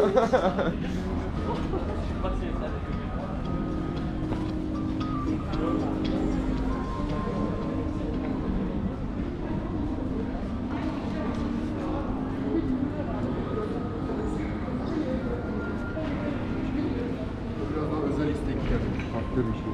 Biraz daha özel istekli. Farklı bir şey.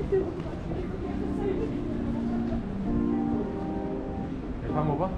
네, 밥 먹어?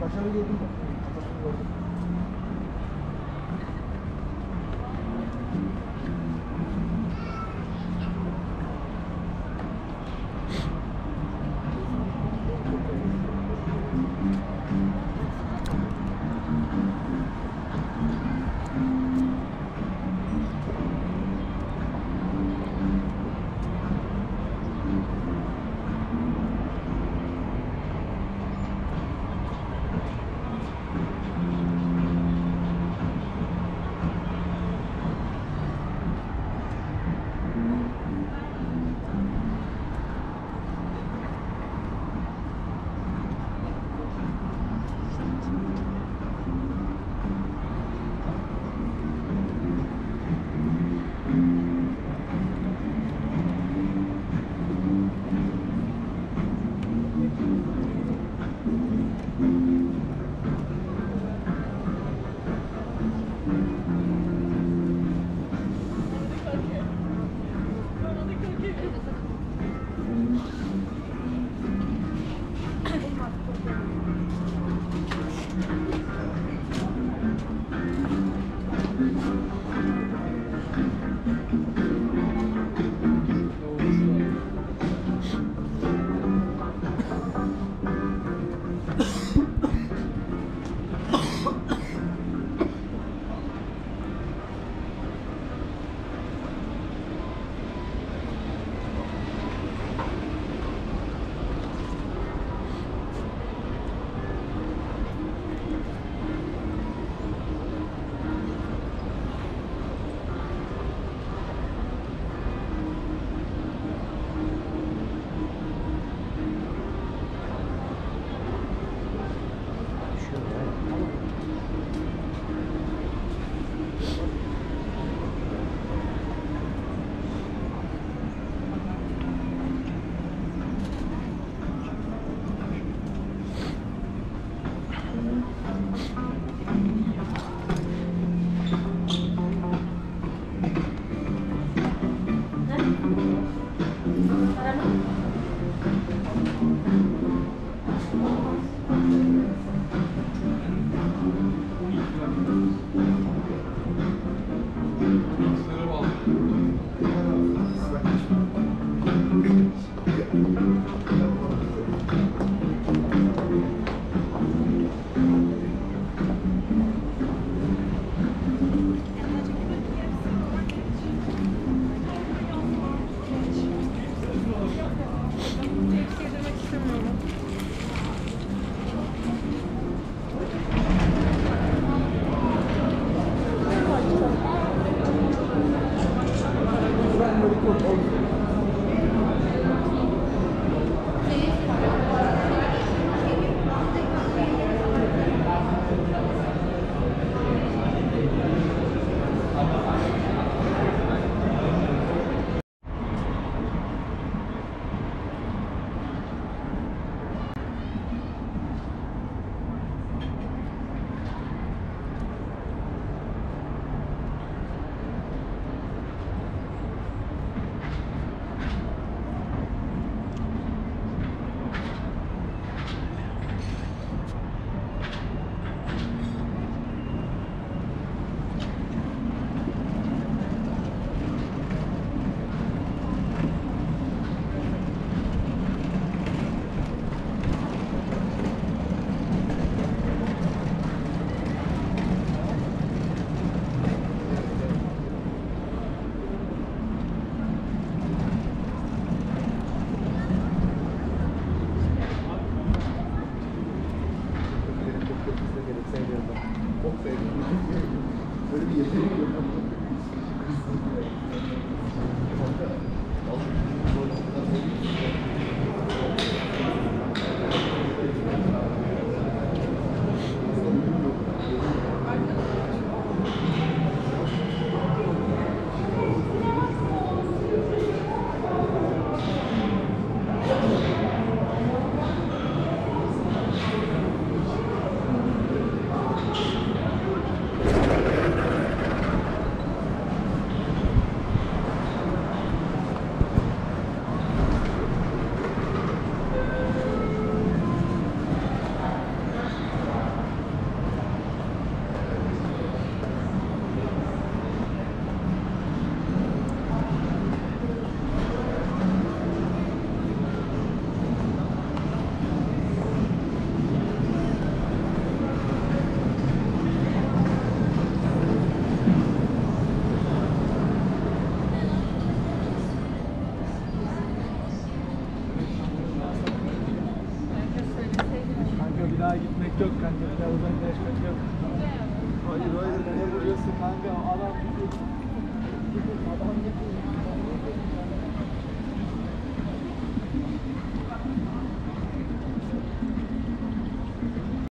Başarı geldi mi? Thank you.